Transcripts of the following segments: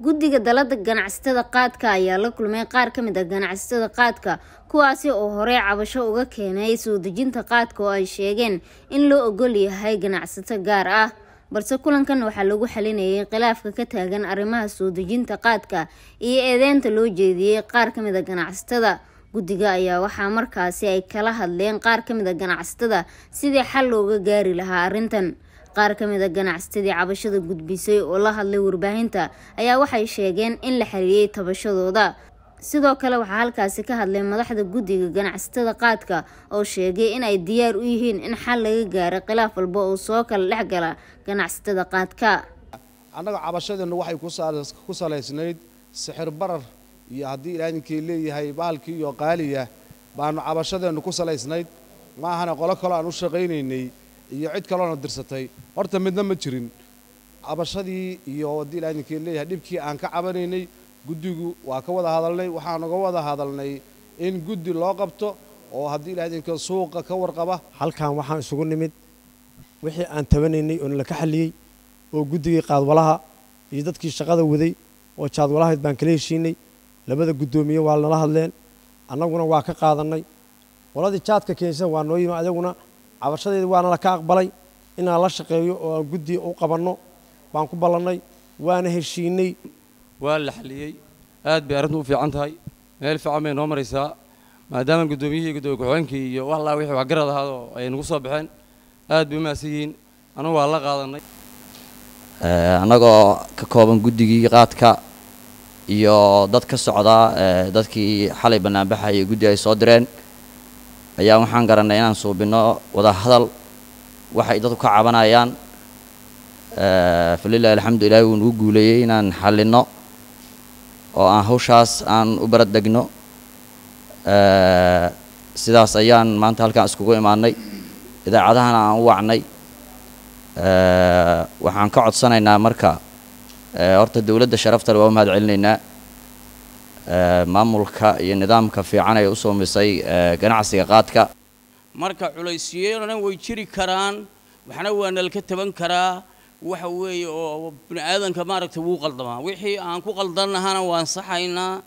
guddiga dalada ganacsatada qaadka ayaa la kulmay qaar ka mid ah ganacsatada qaadka kuwaasi oo horey cabasho uga keenay soo dejinta qaadka oo ay sheegeen in loo ogol yahay ganacsato gaar ah. Balse kulankan waxaa lagu xalinayay khilaafka ka taagan arrimaha soo dejinta qaadka iyo eedeynta loo jeediyey qaar ka mid a ganacsatada. Guddiga ayaa waxaa markaasi ay kala hadleen qaar ka mid a ganacsatada sidii xal looga gaari lahaa arrintan qaar ka mid a ganacsatadii cabashada gudbisay oo la hadlay warbaahinta ayaa waxay sheegeen in la xiriiriyey tabashadooda. Sidoo kale waxaa halkaasi ka hadlay madaxda guddiga ganacsatada qaadka oo sheegay in ay diyaar u yihiin in xal laga gaaro khilaaf walba oo soo kala dhex gala ganacsatada qaadka. Annaga cabashadeennu waxay ku salaysnayd sixir barar iyo haddii ilaadinkii leeyahay bahalkii iyo qaaliya baanu cabashadeennu ku salaysnayd. Ma ahana qolo kaloo aan u shaqaynaynay iyo cid kaloona dirsatay. Horta midna ma jirin. Cabashadii iyo haddii ilaadinkii leeyahay dhibkii aan ka cabanaynay guddigu waa ka wada hadalnay. Waxaan uga wada hadalnay in guddi loo qabto oo haddii ilaadinka suuqa ka warqaba. Halkan waxaan isugu nimid wixii aan tabanaynay oo nala ka xalliyey oo guddigii qaadwalaha iyo dadkii shaqada waday oo jaadwalahayd baan kala heshiinay. Labada guddoomiye waa nala hadleen. Annaguna waa ka qaadannay qoladii jaadka keensan waa noo yimi ayaguna cabashadeedi waana la ka aqbalay inaan la shaqeeyo oo aan guddi u qabanno baan ku ballannay waana heshiinay. Waa la xaliyey aad bay arrintu u fiican tahay. Meel fiican bay noo maraysaa maadaama guddoomiyihii guddoomiye ku-xigeenkii iyo wax laa wixii waxgarad ahaadoo ay nagu soo baxeen. Aad bay u mahadsan yihiin. Annagu waa la qaadannay annagoo ka kooban guddigii qaadka iyo dad ka socda dadkii xalay bannaanbaxaya guddi ay soo direen ayaa waxaan garannay inaan suubinno wada hadal waxay dadku ka cabanayaan. Falilahi alxamdu ilahi wuu nagu guuleeyey inaan xallinno oo aan hawshaas aan u barad degno sidaas ayaan maanta halkaan iskugu imaannay idaacadahana aan u wacnay. Waxaan ka codsanaynaa marka. Horta dowladda sharaftale waa u mahad celinaynaa maamulka iyo nidaamka fiican ay u soomisay ganacsiga qaadka. Marka culaysyeelana way jiri karaan waxna waa nalka taban karaa waxa weeye oo bini aadanka maaragtay wuu qaldamaa wixii aan ku qaldannahana waan saxaynaa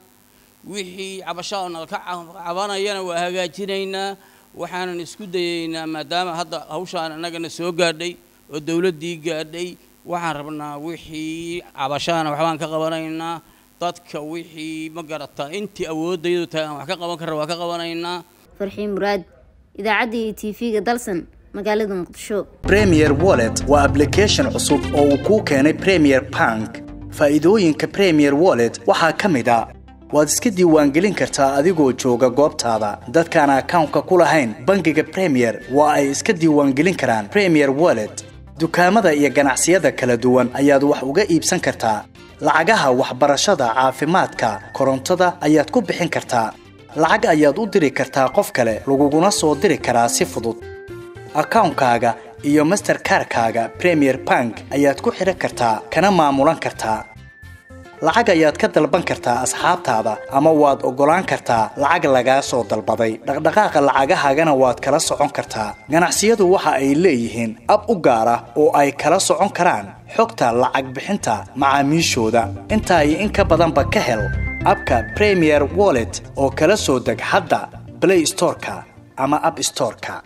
wixii cabashaa nalka cabanayana waa hagaajinaynaa waxaanan isku dayaynaa maadaama hadda hawshaan annagana soo gaadhay oo dowladdii gaadhay waxaan rabnaa wixii cabashaana waxbaan ka qabanaynaa dadka wixii ma garataa intii awooddayadu tahay aan wax ka qaban karra waa ka qabanaynaa. Farxiin muraad idaacadda iyo tv-ga dalsan magaalada muqdisho. Premier wallet waa ablication cusub oo uu kuu keenay premier bank. Faa'iidooyinka premier wallet waxaa ka mid a. Waad iska diiwaangelin kartaa adigoo jooga goobtaada. Dadkaan akawnka ku lahayn bangiga premier waa ay iska diiwaangelin karaan. Premier wallet dukaamada iyo ganacsiyada kala duwan ayaad wax uga iibsan kartaa lacagaha waxbarashada caafimaadka korontada ayaad ku bixin kartaa. Lacag ayaad u diri kartaa qof kale laguguna soo diri karaa si fudud. Akawnkaaga iyo masterkarkaaga premier bank ayaad ku xidhan kartaa kana maamulan kartaa. Lacag ayaad ka dalban kartaa asxaabtaada ama waad oggolaan kartaa lacag lagaa soo dalbaday. Dhaqdhaqaaqa lacagahaagana waad kala socon kartaa. Ganacsiyadu waxa ay leeyihiin ab u gaar ah oo ay kala socon karaan xogta lacag bixinta macaamiishooda. Intaa in ka badanba ka hel abka premier wallet oo kala soo deg hadda blay storeka ama ab storeka